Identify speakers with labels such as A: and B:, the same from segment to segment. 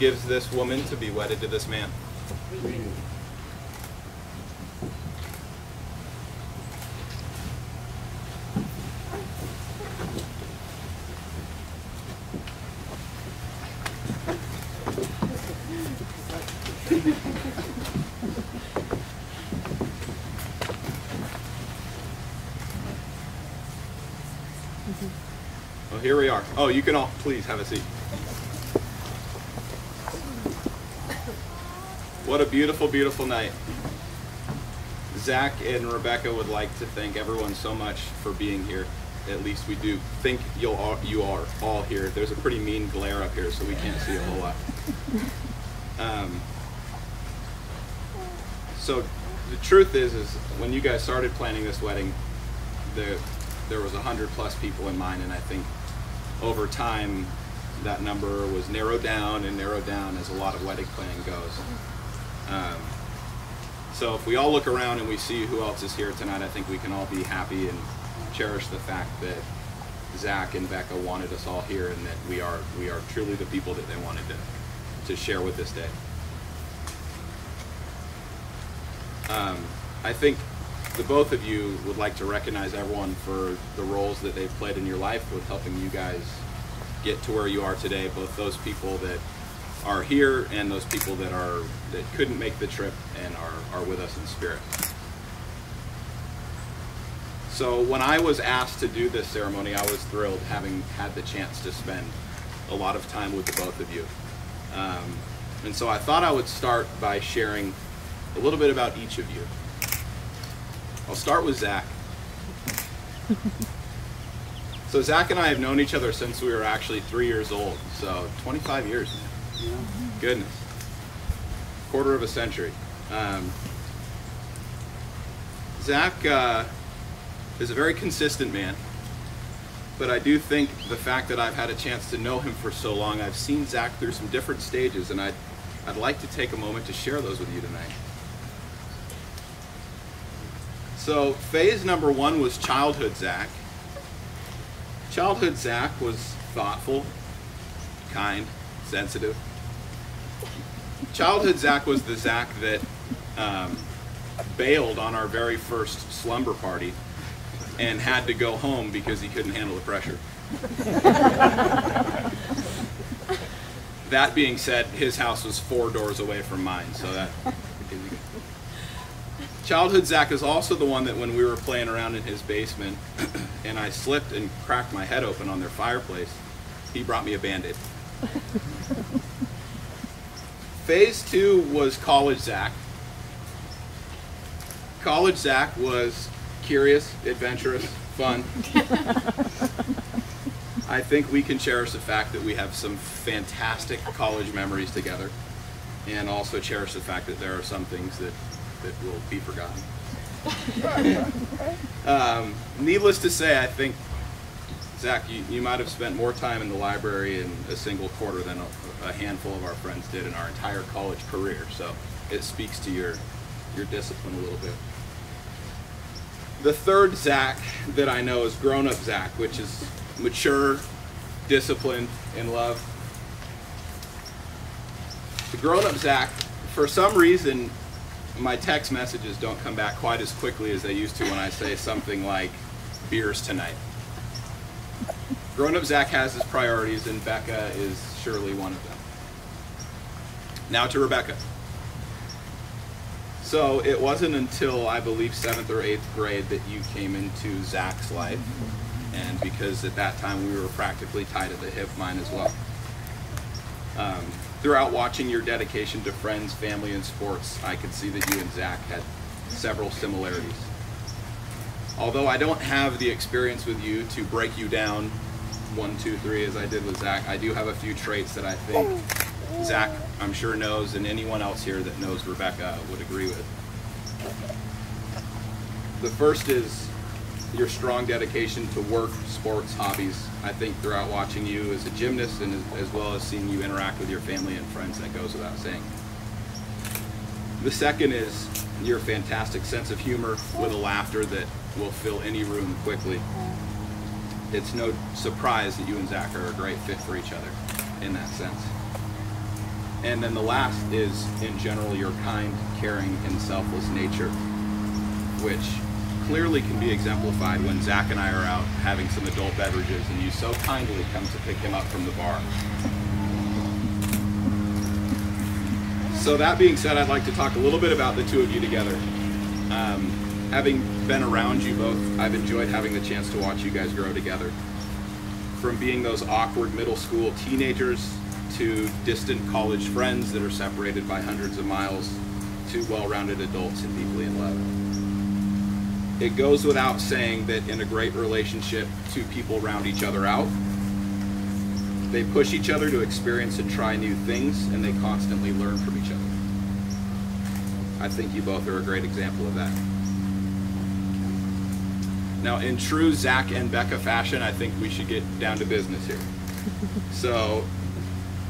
A: gives this woman to be wedded to this man? Well, here we are. Oh, you can all please have a seat. What a beautiful, beautiful night. Zach and Rebekah would like to thank everyone so much for being here. At least we do think you'll all, you are all here. There's a pretty mean glare up here, so we can't see a whole lot. Um, so the truth is, is when you guys started planning this wedding, the, there was a hundred plus people in mind, and I think over time that number was narrowed down and narrowed down as a lot of wedding planning goes. Um, so if we all look around and we see who else is here tonight, I think we can all be happy and cherish the fact that Zach and Becca wanted us all here, and that we are we are truly the people that they wanted to to share with this day. Um, I think the both of you would like to recognize everyone for the roles that they've played in your life with helping you guys get to where you are today. Both those people that are here and those people that are that couldn't make the trip and are, are with us in spirit. So when I was asked to do this ceremony, I was thrilled having had the chance to spend a lot of time with the both of you. Um, and so I thought I would start by sharing a little bit about each of you. I'll start with Zach. so Zach and I have known each other since we were actually three years old, so 25 years now. Goodness. Quarter of a century. Um, Zach uh, is a very consistent man, but I do think the fact that I've had a chance to know him for so long, I've seen Zach through some different stages, and I'd, I'd like to take a moment to share those with you tonight. So phase number one was childhood Zach. Childhood Zach was thoughtful, kind, sensitive. Childhood Zach was the Zach that um, bailed on our very first slumber party and had to go home because he couldn't handle the pressure. that being said, his house was four doors away from mine, so that Childhood Zach is also the one that when we were playing around in his basement and I slipped and cracked my head open on their fireplace, he brought me a band-aid. Phase two was college Zach. College Zach was curious, adventurous, fun. I think we can cherish the fact that we have some fantastic college memories together and also cherish the fact that there are some things that that will be forgotten. um, needless to say, I think, Zach, you, you might have spent more time in the library in a single quarter than a, a handful of our friends did in our entire college career. So it speaks to your, your discipline a little bit. The third Zach that I know is grown up Zach, which is mature, disciplined, and love. The grown up Zach, for some reason, my text messages don't come back quite as quickly as they used to when I say something like beers tonight. Grown up Zach has his priorities, and Becca is surely one of them. Now to Rebekah. So it wasn't until I believe seventh or eighth grade that you came into Zach's life, and because at that time we were practically tied at the hip, mine as well. Um, throughout watching your dedication to friends, family, and sports, I could see that you and Zach had several similarities. Although I don't have the experience with you to break you down one, two, three as I did with Zach, I do have a few traits that I think Zach, I'm sure, knows, and anyone else here that knows Rebekah would agree with. The first is your strong dedication to work, sports, hobbies. I think throughout watching you as a gymnast and as, well as seeing you interact with your family and friends, that goes without saying. The second is your fantastic sense of humor with a laughter that will fill any room quickly. It's no surprise that you and Zach are a great fit for each other in that sense. And then the last is, in general, your kind, caring, and selfless nature, which clearly can be exemplified when Zach and I are out having some adult beverages and you so kindly come to pick him up from the bar. So that being said, I'd like to talk a little bit about the two of you together. Um, having been around you both, I've enjoyed having the chance to watch you guys grow together. From being those awkward middle school teenagers to distant college friends that are separated by hundreds of miles to well-rounded adults and deeply in love. It goes without saying that in a great relationship, two people round each other out. They push each other to experience and try new things, and they constantly learn from each other. I think you both are a great example of that. Now, in true Zach and Becca fashion, I think we should get down to business here. So,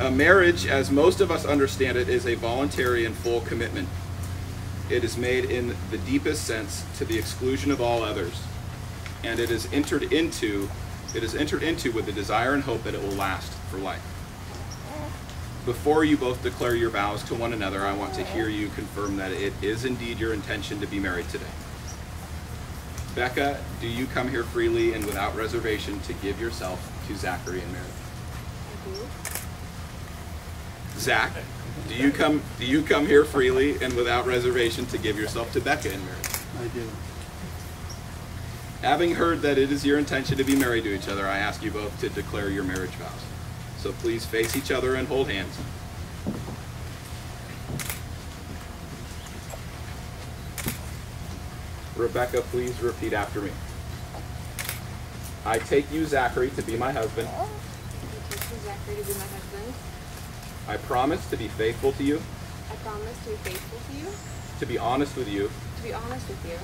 A: a marriage, as most of us understand it, is a voluntary and full commitment. It is made in the deepest sense to the exclusion of all others, and it is entered into it is entered into with the desire and hope that it will last for life. Before you both declare your vows to one another, I want to hear you confirm that it is indeed your intention to be married today. Becca, do you come here freely and without reservation to give yourself to Zachary and Mary?
B: I do.
A: Zach, do you come do you come here freely and without reservation to give yourself to Becca and Mary?
C: I do.
A: Having heard that it is your intention to be married to each other, I ask you both to declare your marriage vows. So please face each other and hold hands. Rebekah, please repeat after me. I take you, Zachary, to be my husband.
B: I take you, Zachary, to be my husband.
A: I promise to be faithful to you,
B: I promise to be faithful to you,
A: to be honest with you,
B: to be honest with you,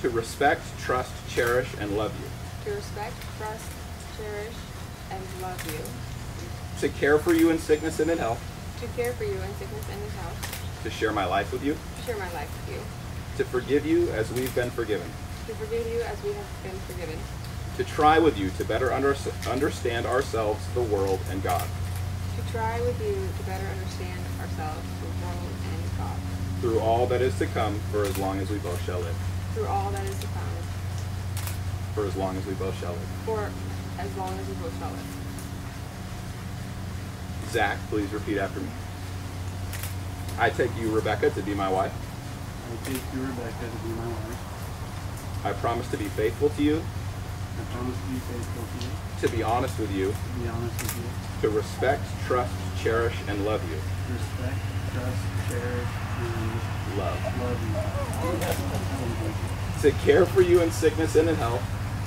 A: to respect, trust, cherish, and love you,
B: to respect, trust, cherish, and love you,
A: to care for you in sickness and in health,
B: to care for you in sickness and in health,
A: to share my life with you,
B: to share my life with you,
A: to forgive you as we've been forgiven,
B: to forgive you as we have been forgiven,
A: to try with you to better under- understand ourselves, the world, and God,
B: to try with you to better understand ourselves, the world, and God,
A: through all that is to come for as long as we both shall live.
B: through all that is to come,
A: For as long as we both shall live.
B: for as long as we both shall live.
A: Zach, please repeat after me. I take you, Rebekah, to be my wife.
C: I take you, Rebekah, to be my wife.
A: I promise to be faithful to you,
C: I promise to be faithful to you,
A: to be honest with you,
C: to be honest with you,
A: to respect, trust, cherish, and love you.
C: to respect, trust, cherish, and
A: Love.
C: love you.
A: To care for you in sickness and in health.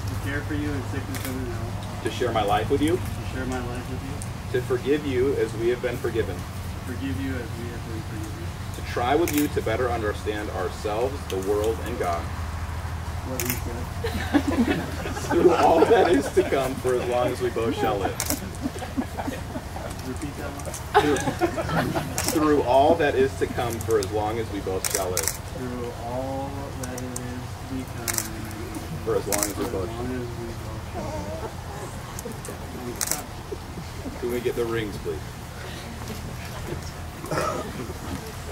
C: To care for you in sickness and in health,
A: to share my life with you,
C: to share my life with you,
A: to forgive you as we have been forgiven,
C: to forgive you as we have been forgiven.
A: To try with you to better understand ourselves, the world, and God,
C: What he said.
A: through all that is to come for as long as we both shall live.
C: Repeat that one.
A: Through, through all that is to come for as long as we both shall live.
C: Through all that is to become.
A: For as long as we both
C: long as we both shall live.
A: Can we get the rings, please?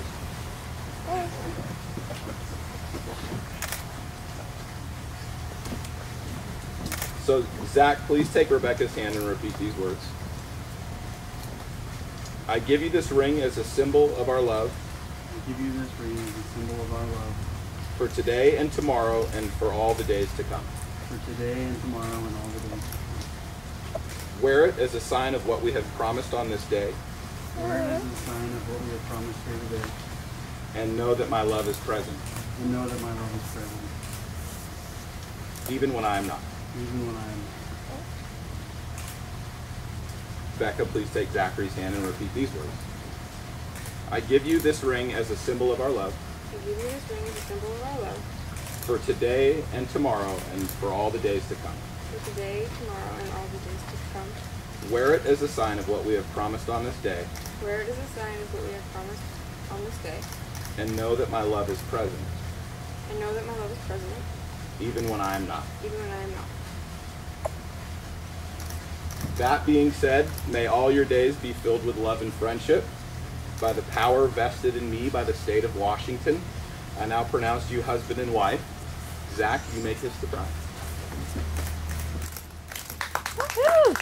A: So, Zach, please take Rebekah's hand and repeat these words. I give you this ring as a symbol of our love
C: I give you this ring as a symbol of our love
A: for today and tomorrow and for all the days to come.
C: for today and tomorrow and all the days to come.
A: Wear it as a sign of what we have promised on this day,
C: Wear it as a sign of what we have promised here today,
A: and know that my love is present,
C: and know that my love is present,
A: even when I am not.
C: even when I am. not.
A: Becca, please take Zachary's hand and repeat these words. I give you this ring as a symbol of our love
B: I give you this ring as a symbol of our love,
A: for today and tomorrow and for all the days to come.
B: for today, tomorrow, and all the days to come.
A: Wear it as a sign of what we have promised on this day,
B: Wear it is a sign of what we have promised on this day,
A: and know that my love is present,
B: and know that my love is present,
A: even when I am not.
B: even when I am not.
A: That being said, may all your days be filled with love and friendship. by the power vested in me by the state of Washington, I now pronounce you husband and wife. Zach, you may kiss the bride. So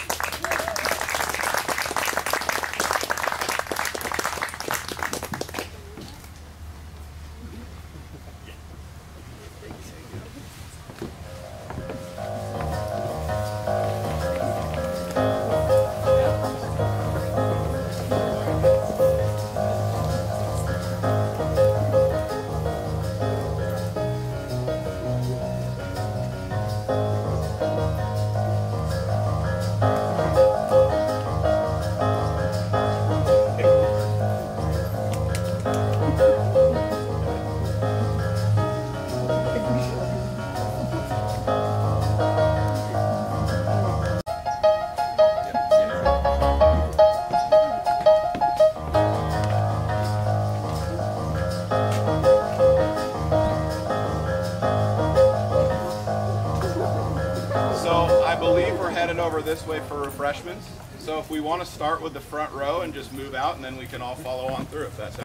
A: this way for refreshments. So if we want to start with the front row and just move out, and then we can all follow on through if that's